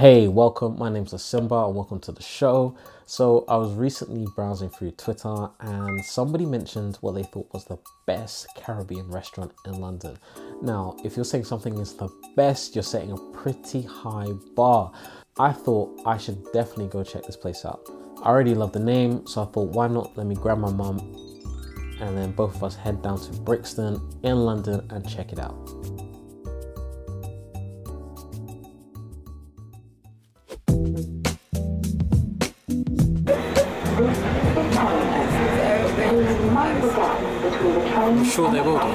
Hey, welcome. My name's Simba and welcome to the show. So, I was recently browsing through Twitter and somebody mentioned what they thought was the best Caribbean restaurant in London. Now, if you're saying something is the best, you're setting a pretty high bar. I thought I should definitely go check this place out. I already love the name, so I thought, why not let me grab my mum and then both of us head down to Brixton in London and check it out. I'm sure they will do.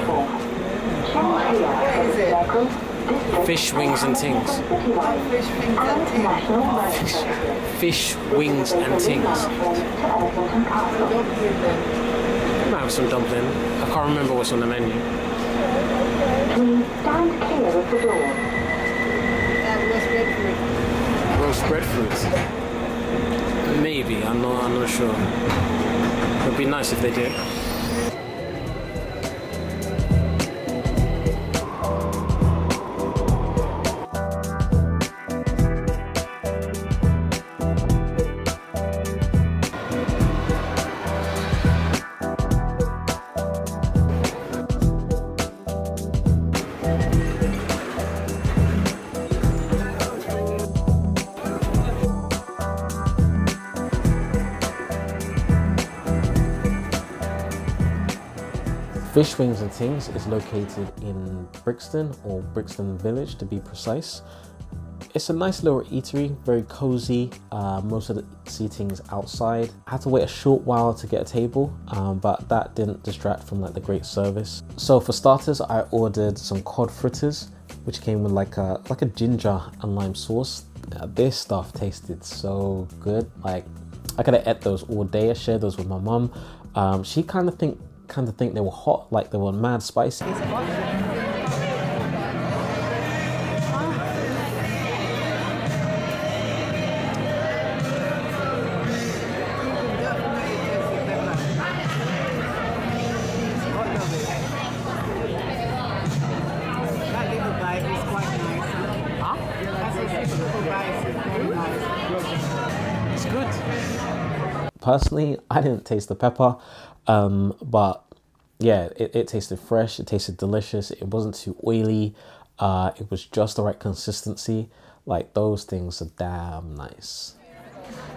Fish wings and tings. Fish wings and things. Might have some dumpling. I can't remember what's on the menu. Stand clear of the door. Roast breadfruit. Maybe. I'm not. I'm not sure. It would be nice if they did. Fish Wings and Things is located in Brixton or Brixton Village to be precise. It's a nice little eatery, very cozy. Uh, most of the seating's outside. I had to wait a short while to get a table, um, but that didn't distract from like the great service. So for starters, I ordered some cod fritters, which came with like a like a ginger and lime sauce. Uh, this stuff tasted so good. Like I could have ate those all day. I shared those with my mum. Um, she kind of think kind of think they were hot, like they were mad spicy. Personally, I didn't taste the pepper, um, but yeah, it, it tasted fresh. It tasted delicious. It wasn't too oily. Uh, it was just the right consistency. Like those things are damn nice.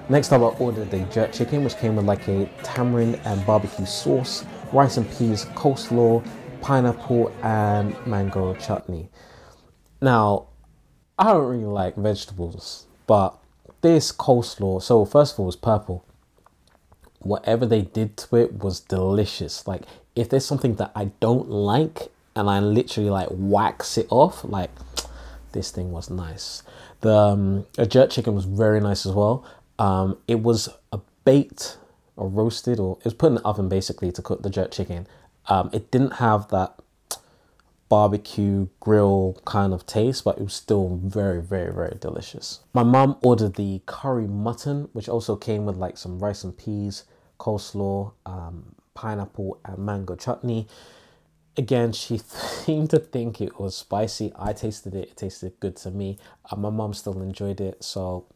Next up, I ordered the jerk chicken, which came with like a tamarind and barbecue sauce, rice and peas, coleslaw, pineapple, and mango chutney. Now, I don't really like vegetables, but this coleslaw, so first of all, it was purple. Whatever they did to it was delicious. Like, if there's something that I don't like and I literally like wax it off, like, this thing was nice. The um, a jerk chicken was very nice as well. Um, it was a baked or roasted, or it was put in the oven basically to cook the jerk chicken. Um, it didn't have that barbecue grill kind of taste, but it was still very, very, very delicious. My mum ordered the curry mutton, which also came with like some rice and peas, coleslaw, um, pineapple, and mango chutney. Again, she seemed to think it was spicy. I tasted it, it tasted good to me. Uh, my mum still enjoyed it, so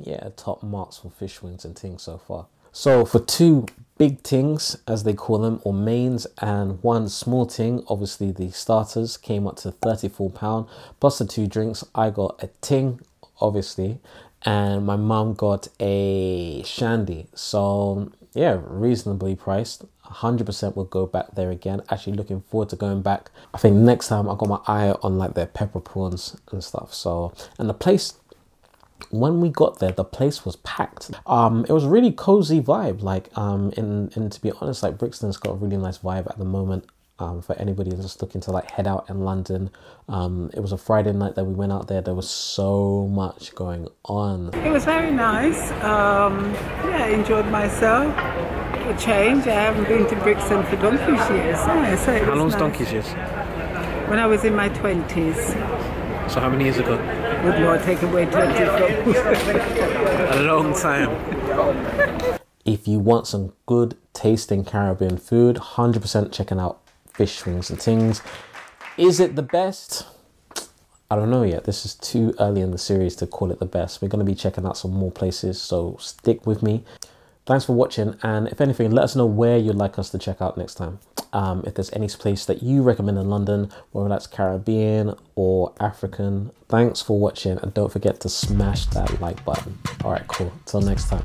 yeah, top marks for fish wings and things so far. So for two big things, as they call them, or mains, and one small thing, obviously the starters came up to £34, plus the two drinks. I got a ting, obviously, and my mum got a shandy. So yeah, reasonably priced. 100% will go back there again. Actually looking forward to going back. I think next time I got my eye on like their pepper prawns and stuff. So, and the place when we got there the place was packed um it was really cozy vibe like um and and to be honest like brixton's got a really nice vibe at the moment um for anybody that's looking to like head out in london um it was a friday night that we went out there there was so much going on It was very nice. Um, yeah, I enjoyed myself. A change. I haven't been to Brixton for donkey's years. Yeah, so how long's nice. donkey's years When I was in my 20s. so how many years ago Good Lord, take away 20 from a long time if you want some good tasting caribbean food 100% checking out fish wings and things is it the best I don't know yet. This is too early in the series to call it the best. We're going to be checking out some more places, so stick with me. Thanks for watching, and if anything, let us know where you'd like us to check out next time. Um, if there's any place that you recommend in London, whether that's Caribbean or African, thanks for watching, and don't forget to smash that like button. All right, cool. Till next time.